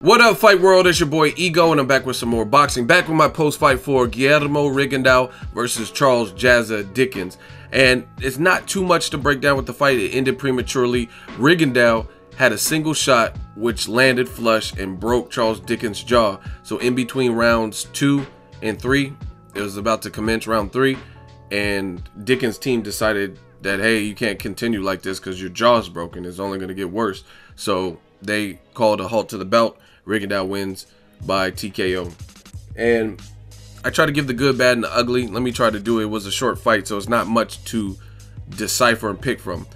What up, Fight World? It's your boy Ego, and I'm back with some more boxing. Back with my post fight for Guillermo Rigondeaux versus Charles Jazza Dickens. And it's not too much to break down with the fight. It ended prematurely. Rigondeaux had a single shot which landed flush and broke Charles Dickens' jaw. So, in between rounds two and three, it was about to commence round three, and Dickens' team decided that, hey, you can't continue like this because your jaw's broken. It's only going to get worse. So, they called a halt to the belt Rigondeaux wins by TKO. And I try to give the good, bad, and the ugly. Let me try to do it. It was a short fight, so it's not much to decipher and pick from.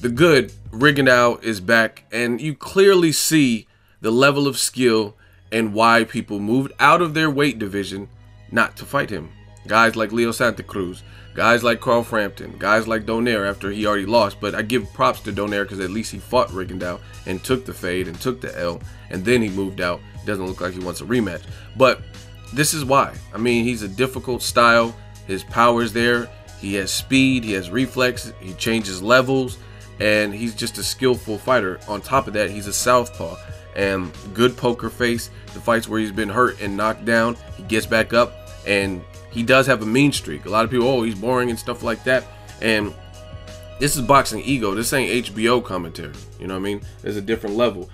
The good, Rigondeaux is back, and you clearly see the level of skill and why people moved out of their weight division not to fight him. Guys like Leo Santa Cruz, guys like Carl Frampton, guys like Donaire after he already lost. But I give props to Donaire because at least he fought Rigondeaux and took the fade and took the L, and then he moved out. Doesn't look like he wants a rematch. But this is why. I mean, he's a difficult style. His power's there. He has speed. He has reflex. He changes levels, and he's just a skillful fighter. On top of that, he's a southpaw and good poker face. The fights where he's been hurt and knocked down, he gets back up and he does have a mean streak. A lot of people, oh, he's boring and stuff like that. And this is boxing ego. This ain't HBO commentary. You know what I mean? There's a different level.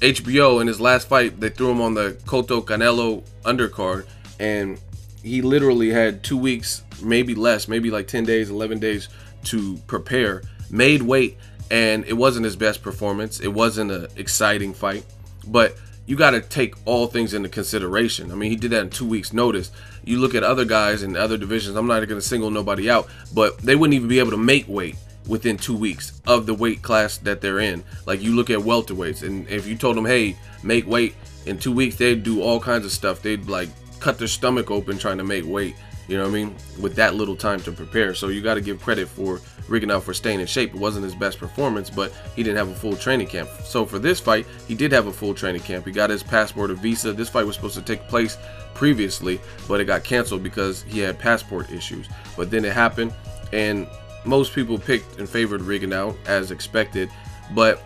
HBO in his last fight, they threw him on the Cotto Canelo undercard, and he literally had two weeks, maybe less, maybe like 10 days, 11 days to prepare, made weight, and it wasn't his best performance. It wasn't an exciting fight, but you got to take all things into consideration. I mean, he did that in two weeks' notice. You look at other guys in other divisions, I'm not going to single nobody out, but they wouldn't even be able to make weight within two weeks of the weight class that they're in. Like you look at welterweights, and if you told them, hey, make weight in two weeks, they'd do all kinds of stuff. They'd like cut their stomach open trying to make weight. You know what I mean? With that little time to prepare. So you got to give credit for Rigondeaux for staying in shape. It wasn't his best performance, but he didn't have a full training camp. So for this fight, he did have a full training camp. He got his passport or visa. This fight was supposed to take place previously, but it got canceled because he had passport issues. But then it happened, and most people picked and favored Rigondeaux as expected. But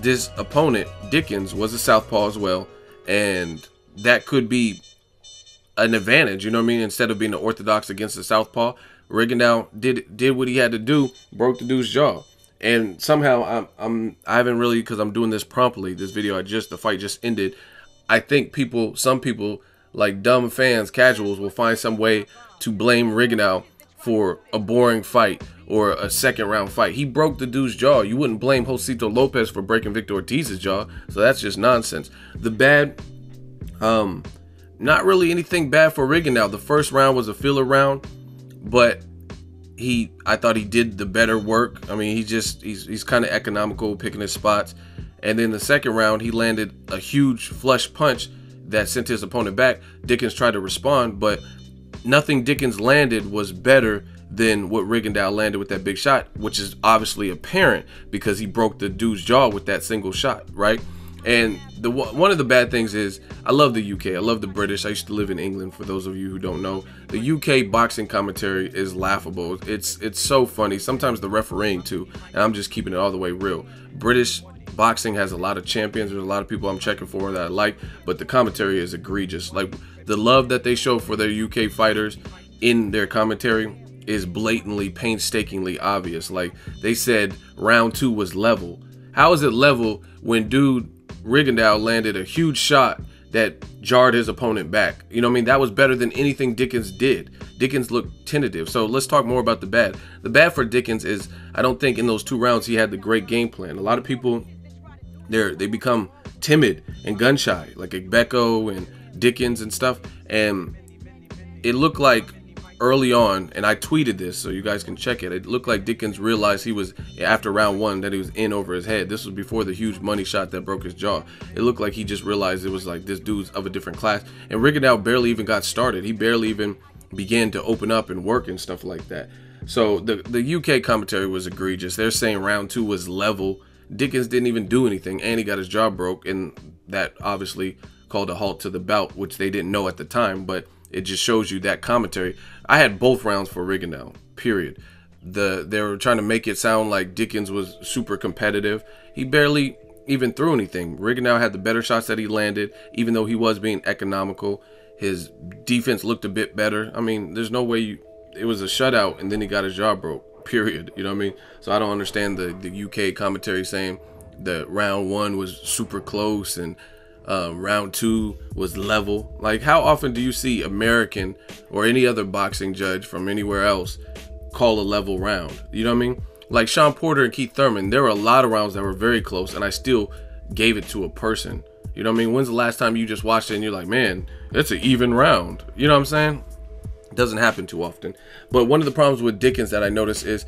this opponent, Dickens, was a southpaw as well, and that could be an advantage. You know what I mean? Instead of being the orthodox against the southpaw, Rigondeaux did did what he had to do, broke the dude's jaw, and somehow I'm I'm I haven't really because I'm doing this promptly. This video I just the fight just ended. I think people, some people like dumb fans, casuals, will find some way to blame Rigondeaux for a boring fight or a second round fight. He broke the dude's jaw. You wouldn't blame Josesito Lopez for breaking Victor Ortiz's jaw. So that's just nonsense. The bad, um, not really anything bad for Rigondeaux. The first round was a filler round, but he, I thought he did the better work. I mean, he just, he's, he's kind of economical picking his spots. And then the second round, he landed a huge flush punch that sent his opponent back. Dickens tried to respond, but nothing Dickens landed was better than what Rigondeaux landed with that big shot, which is obviously apparent because he broke the dude's jaw with that single shot, right? And the one of the bad things is I love the UK. I love the British. I used to live in England. For those of you who don't know, the UK boxing commentary is laughable. It's it's so funny. Sometimes the refereeing too, and I'm just keeping it all the way real. British boxing has a lot of champions. There's a lot of people I'm checking for that I like, but the commentary is egregious. Like the love that they show for their UK fighters in their commentary is blatantly, painstakingly obvious. Like they said, round two was level. How is it level when dude Rigondeaux landed a huge shot that jarred his opponent back? You know what I mean? That was better than anything Dickens did. Dickens looked tentative. So let's talk more about the bad. The bad for Dickens is I don't think in those two rounds he had the great game plan. A lot of people they're they become timid and gun shy, like Beko and Dickens and stuff. And it looked like early on, and I tweeted this so you guys can check it. It looked like Dickens realized he was after round one that he was in over his head. This was before the huge money shot that broke his jaw. It looked like he just realized it was like this dude's of a different class. And Rigondeaux barely even got started. He barely even began to open up and work and stuff like that. So the the UK commentary was egregious. They're saying round two was level. Dickens didn't even do anything, and he got his jaw broke, and that obviously called a halt to the bout, which they didn't know at the time. But it just shows you that commentary. I had both rounds for Rigondeaux, period. The they were trying to make it sound like Dickens was super competitive. He barely even threw anything. Rigondeaux had the better shots that he landed, even though he was being economical. His defense looked a bit better. I mean, there's no way you. It was a shutout, and then he got his jaw broke. Period. You know what I mean? So I don't understand the the UK commentary saying that round one was super close and um, round two was level. Like, how often do you see American or any other boxing judge from anywhere else call a level round? You know what I mean? Like Shawn Porter and Keith Thurman, there were a lot of rounds that were very close, and I still gave it to a person. You know what I mean? When's the last time you just watched it and you're like, man, it's an even round? You know what I'm saying? Doesn't happen too often. But one of the problems with Dickens that I notice is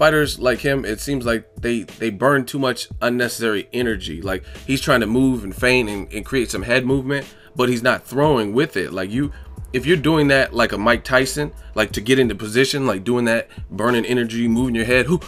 fighters like him, it seems like they they burn too much unnecessary energy. Like he's trying to move and feint and, and create some head movement, but he's not throwing with it. Like you, if you're doing that like a Mike Tyson, like to get into position, like doing that, burning energy, moving your head, whoo,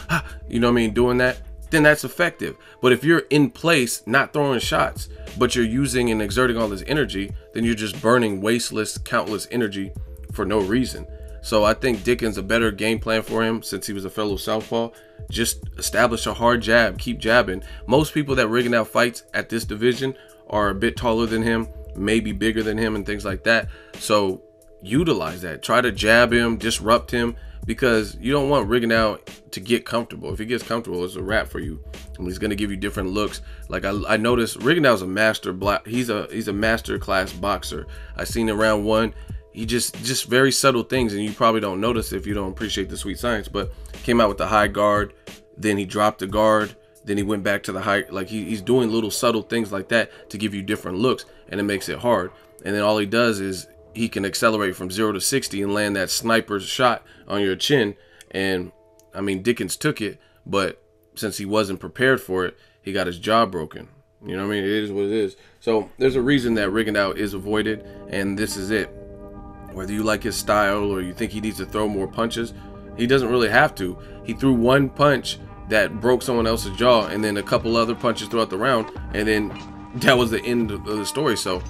you know what I mean, doing that, then that's effective. But if you're in place, not throwing shots, but you're using and exerting all this energy, then you're just burning wasteless, countless energy for no reason. So I think Dickens a better game plan for him since he was a fellow southpaw. Just establish a hard jab, keep jabbing. Most people that Rigondeaux fights at this division are a bit taller than him, maybe bigger than him, and things like that. So utilize that. Try to jab him, disrupt him, because you don't want Rigondeaux to get comfortable. If he gets comfortable, it's a wrap for you. And he's gonna give you different looks. Like I, I noticed Rigondeaux's a master black. He's a he's a master class boxer. I seen in round one he just just very subtle things and you probably don't notice if you don't appreciate the sweet science but came out with the high guard then he dropped the guard then he went back to the high like he, he's doing little subtle things like that to give you different looks and it makes it hard. And then all he does is he can accelerate from 0 to 60 and land that sniper shot on your chin. And i mean dickens took it but since he wasn't prepared for it he got his jaw broken. You know what i mean? It is what it is. So there's a reason that Rigondeaux is avoided and this is it whether you like his style or you think he needs to throw more punches, he doesn't really have to. He threw one punch that broke someone else's jaw and then a couple other punches throughout the round and then that was the end of the story. So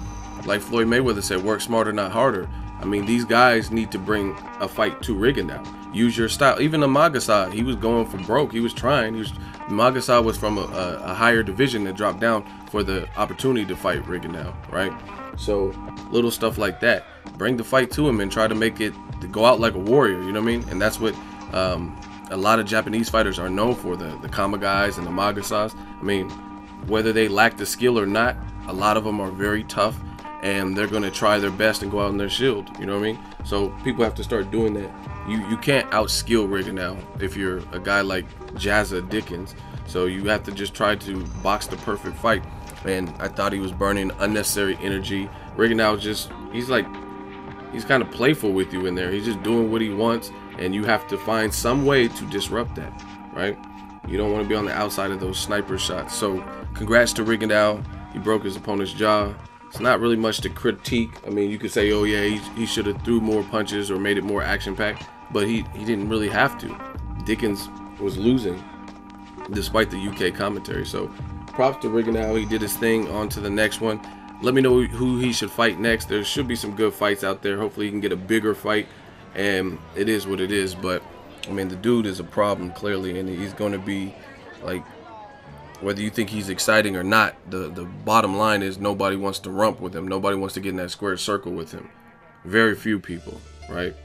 like Floyd Mayweather said, work smarter, not harder. I mean, these guys need to bring a fight to Rigondeaux. Use your style. Even the Amagasa, he was going for broke. He was trying. He was Amagasa was from a, a, a higher division that dropped down for the opportunity to fight Rigondeaux, right? So little stuff like that bring the fight to him and try to make it to go out like a warrior. You know what I mean? And that's what um, a lot of Japanese fighters are known for. The the Kama guys and the Amagasas. I mean, whether they lack the skill or not, a lot of them are very tough and they're going to try their best and go out on their shield. You know what I mean? So people have to start doing that. You you can't outskill Rigondeaux if you're a guy like Jazza Dickens. So you have to just try to box the perfect fight. And I thought he was burning unnecessary energy. Rigondeaux just he's like he's kind of playful with you in there. He's just doing what he wants, and you have to find some way to disrupt that, right? You don't want to be on the outside of those sniper shots. So, congrats to Rigondeaux. He broke his opponent's jaw. It's not really much to critique. I mean, you could say, oh yeah, he, he should have threw more punches or made it more action-packed, but he, he didn't really have to. Dickens was losing despite the UK commentary. So, props to Rigondeaux. He did his thing. On to the next one let me know who he should fight next. There should be some good fights out there. Hopefully, he can get a bigger fight. And it is what it is. But I mean, the dude is a problem clearly, and he's going to be like whether you think he's exciting or not. The the bottom line is nobody wants to rump with him. Nobody wants to get in that square circle with him. Very few people, right?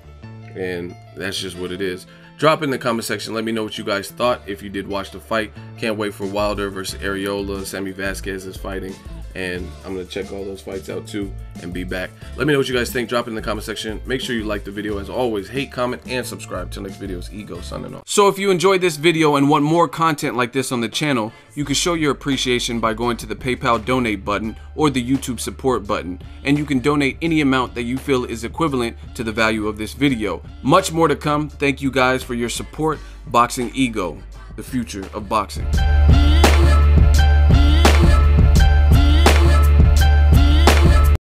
And that's just what it is. Drop in the comment section. Let me know what you guys thought if you did watch the fight. Can't wait for Wilder versus Arreola. Sammy Vasquez is fighting and I'm gonna check all those fights out too and be back. Let me know what you guys think. Drop it in the comment section. Make sure you like the video as always. Hate, comment, and subscribe. Till next videos, Ego signing off. So if you enjoyed this video and want more content like this on the channel, you can show your appreciation by going to the PayPal donate button or the YouTube support button, and you can donate any amount that you feel is equivalent to the value of this video. Much more to come. Thank you guys for your support. Boxing Ego, the future of boxing.